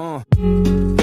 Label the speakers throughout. Speaker 1: Uh.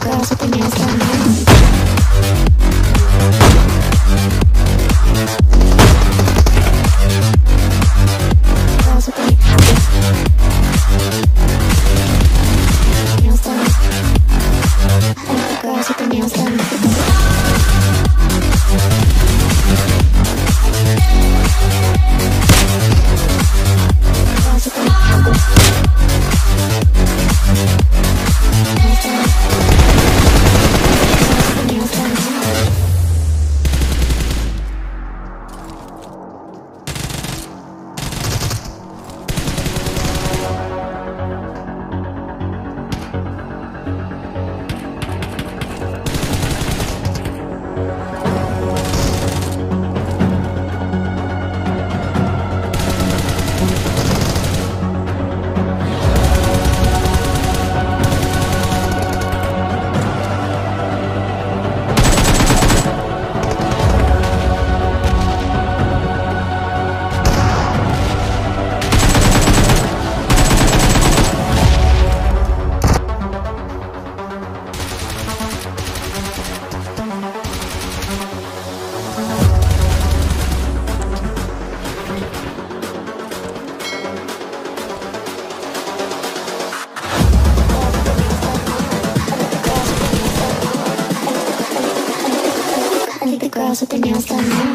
Speaker 1: coração a essa
Speaker 2: Thank you.
Speaker 3: eso hasta también.